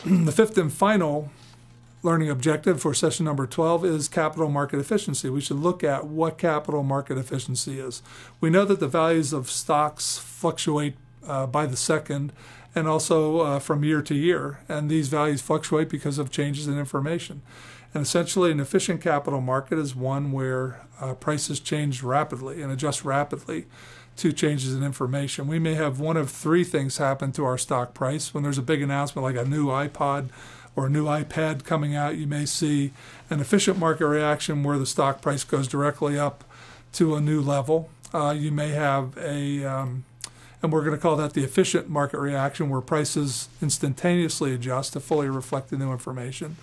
the fifth and final learning objective for session number 12 is capital market efficiency. We should look at what capital market efficiency is. We know that the values of stocks fluctuate uh, by the second and also uh, from year to year, and these values fluctuate because of changes in information. And essentially, an efficient capital market is one where uh, prices change rapidly and adjust rapidly to changes in information. We may have one of three things happen to our stock price. When there's a big announcement like a new iPod or a new iPad coming out, you may see an efficient market reaction where the stock price goes directly up to a new level. Uh, you may have a, um, and we're going to call that the efficient market reaction, where prices instantaneously adjust to fully reflect the new information.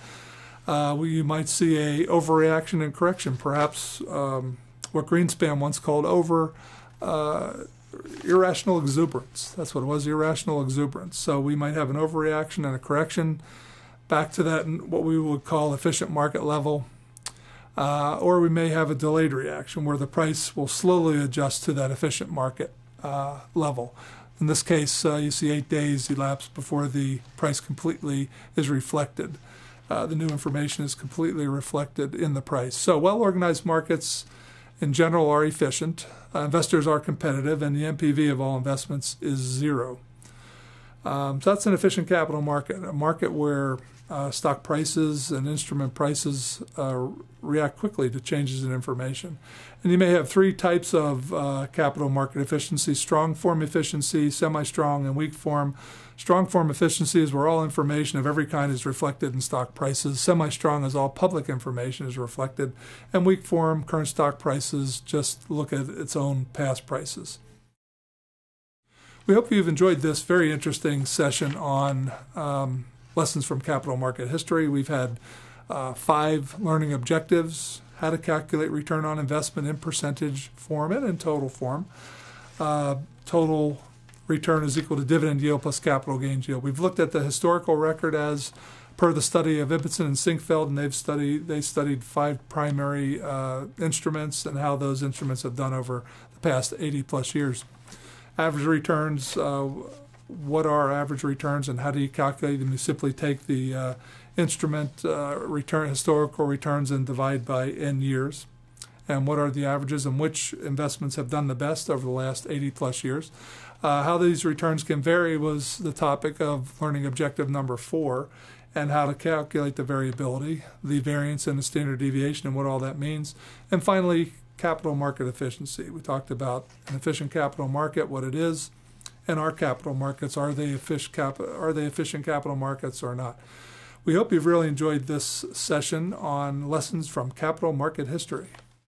Uh, you might see a overreaction and correction, perhaps um, what Greenspan once called over uh, irrational exuberance. That's what it was, irrational exuberance. So we might have an overreaction and a correction back to that what we would call efficient market level. Uh, or we may have a delayed reaction where the price will slowly adjust to that efficient market uh, level. In this case, uh, you see eight days elapse before the price completely is reflected. Uh, the new information is completely reflected in the price. So, well organized markets in general are efficient, uh, investors are competitive, and the NPV of all investments is zero. Um, so, that's an efficient capital market, a market where uh, stock prices and instrument prices uh, react quickly to changes in information. And you may have three types of uh, capital market efficiency strong form efficiency, semi strong, and weak form. Strong form efficiency is where all information of every kind is reflected in stock prices. Semi strong is all public information is reflected. And weak form, current stock prices just look at its own past prices. We hope you've enjoyed this very interesting session on um, lessons from capital market history. We've had uh, five learning objectives how to calculate return on investment in percentage form and in total form. Uh, total return is equal to dividend yield plus capital gains yield. We've looked at the historical record as per the study of Ibbotson and Sinquefield, and they've studied they studied five primary uh, instruments and how those instruments have done over the past 80 plus years. Average returns. Uh, what are average returns and how do you calculate them? You simply take the uh, instrument uh, return historical returns and divide by n years. And what are the averages and which investments have done the best over the last 80 plus years? Uh, how these returns can vary was the topic of learning objective number four, and how to calculate the variability, the variance, and the standard deviation, and what all that means. And finally, capital market efficiency. We talked about an efficient capital market, what it is, and our capital markets. Are they efficient, cap- are they efficient capital markets or not? We hope you've really enjoyed this session on lessons from capital market history.